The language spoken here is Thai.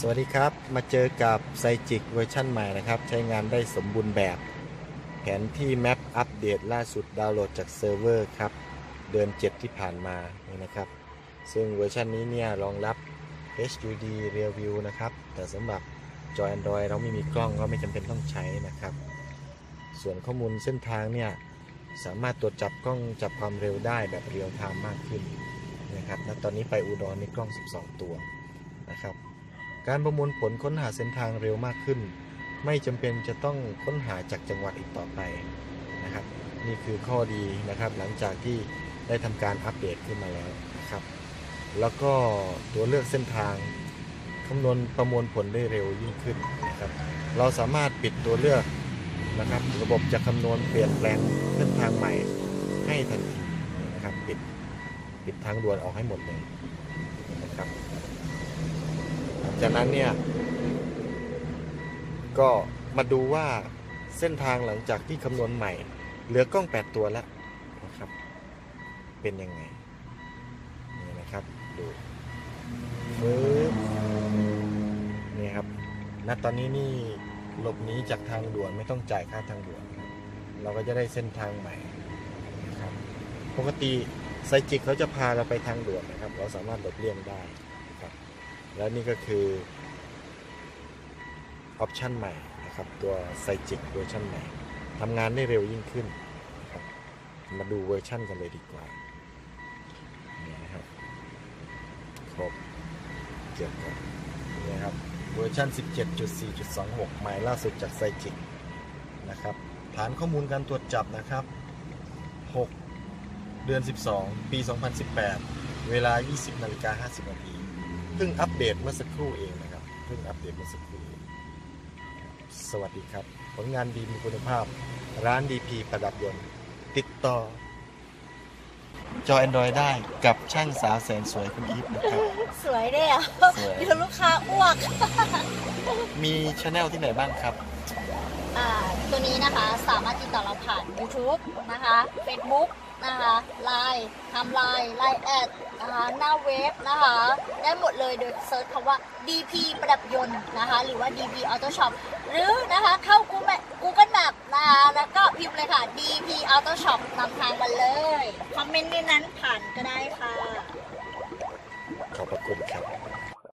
สวัสดีครับ มาเจอกับ Sygic เวอร์ชั่นใหม่นะครับ ใช้งานได้สมบูรณ์แบบ แผนที่ map อัปเดตล่าสุดดาวน์โหลดจากเซิร์ฟเวอร์ครับ เดือน 7 ที่ผ่านมานี่นะครับ ซึ่งเวอร์ชันนี้เนี่ยรองรับ HUD Real View นะครับ แต่สำหรับจอ Android เราไม่มีกล้องก็ไม่จำเป็นต้องใช้นะครับ ส่วนข้อมูลเส้นทางเนี่ย สามารถตรวจจับกล้องจับความเร็วได้แบบ real time มากขึ้นนะครับณตอนนี้ไปอุดรมีกล้อง 12 ตัวนะครับ การประมวลผลค้นหาเส้นทางเร็วมากขึ้น ไม่จำเป็นจะต้องค้นหาจากจังหวัดอีกต่อไปนะครับ นี่คือข้อดีนะครับ หลังจากที่ได้ทำการอัปเดตขึ้นมาแล้วนะครับ แล้วก็ตัวเลือกเส้นทางคำนวณประมวลผลได้เร็วยิ่งขึ้นนะครับ เราสามารถปิดตัวเลือกนะครับ ระบบจะคำนวณเปลี่ยนแปลงเส้นทางใหม่ให้ทันทีนะครับ ปิดปิดทางด่วนออกให้หมดเลยนะครับ จากนั้นเนี่ย ก็มาดูว่าเส้นทางหลังจากที่คำนวณใหม่ เหลือกล้อง 8 ตัวแล้วนะครับ เป็นยังไง นี่นะครับ ดูปึ๊บนี่ครับณตอนนี้นี่หลบหนีจากทางด่วนไม่ต้องจ่ายค่าทางด่วน เราก็จะได้เส้นทางใหม่นะครับ ปกติ Sygic เขาจะพาเราไปทางด่วนนะครับ เราสามารถหลบเลี่ยงได้ แล้วนี่ก็คือ option ใหม่นะครับตัว Sygic เวอร์ชันใหม่ทำงานได้เร็วยิ่งขึ้นนะครับมาดูเวอร์ชันกันเลยดีกว่านี่นะครับครบเกี่ยวกับนี่นะครับเวอร์ชัน17.4.26 ใหม่ล่าสุดจากไซจิกนะครับฐานข้อมูลการตรวจจับนะครับ 6 เดือน 12 ปี 2018 เวลา 20นาฬิกา50นาที เพิ่งอัปเดตเมื่อสักครู่เองนะครับเพิ่งอัปเดตเมื่อสักครู่เองสวัสดีครับ ผลงานดีมีคุณภาพ ร้านดีพีประดับยนต์ ติดต่อ จอ Android ได้กับช่างสาวแสนสวยคุณอีฟนะครับ สวยด้วยอะสวย เดี๋ยวลูกค้าอ้วก มีช anel ที่ไหนบ้างครับ อ่าตัวนี้นะคะสามารถติดต่อเราผ่าน YouTube นะคะ Facebook นะคะ Line ทำ Line Line แอด นะคะหน้าเว็บนะคะ ได้หมดเลยโดยเซิร์ชคำว่า DP ประดับยนต์นะคะ หรือว่า DP Auto Shop หรือนะคะเข้า Google Google Map นะคะแล้วก็พิมพ์เลยค่ะ DP Auto Shop นำทางมาเลย คอมเมนต์ในนั้นผ่านก็ได้ค่ะ ขอบพระคุณครับ